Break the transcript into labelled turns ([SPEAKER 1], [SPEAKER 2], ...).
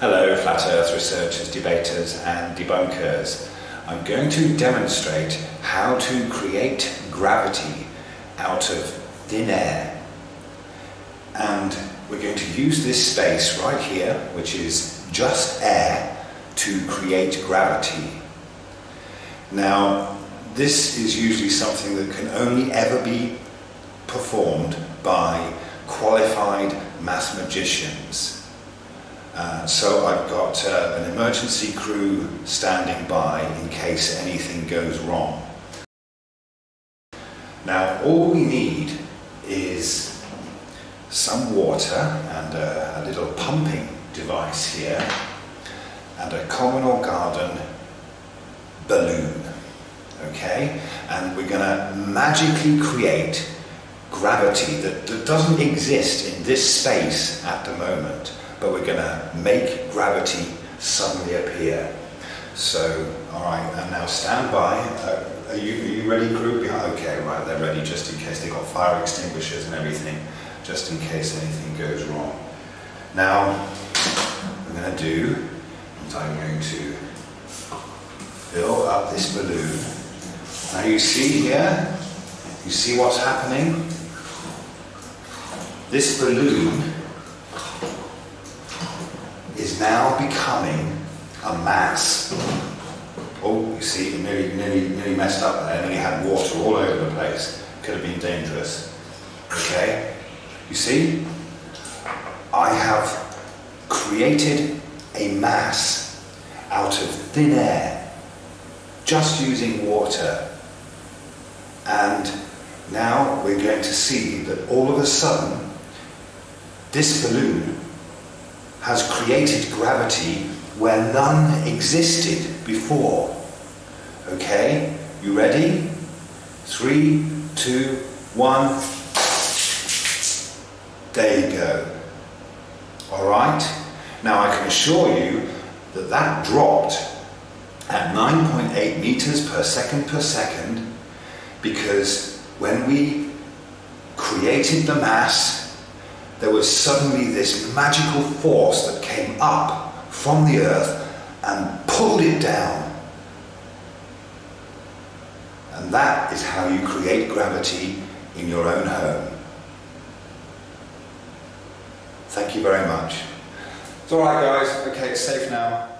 [SPEAKER 1] Hello, Flat Earth researchers, debaters and debunkers. I'm going to demonstrate how to create gravity out of thin air. And we're going to use this space right here, which is just air, to create gravity. Now, this is usually something that can only ever be performed by qualified mathemagicians. Uh, so I've got uh, an emergency crew standing by in case anything goes wrong. Now all we need is some water and a, a little pumping device here and a common or garden balloon. Okay? And we're going to magically create gravity that, that doesn't exist in this space at the moment but we're going to make gravity suddenly appear. So, all right, and now stand by. Uh, are, you, are you ready, group? Okay, right, they're ready just in case they've got fire extinguishers and everything, just in case anything goes wrong. Now, I'm going to do is I'm going to fill up this balloon. Now you see here, you see what's happening? This balloon is now becoming a mass. Oh, you see, nearly, nearly, nearly messed up there, nearly had water all over the place. Could have been dangerous. Okay? You see? I have created a mass out of thin air, just using water. And now we're going to see that all of a sudden, this balloon has created gravity where none existed before. Okay? You ready? Three, two, one. There you go. All right? Now I can assure you that that dropped at 9.8 meters per second per second because when we created the mass there was suddenly this magical force that came up from the earth and pulled it down. And that is how you create gravity in your own home. Thank you very much. It's all right, guys. Okay, it's safe now.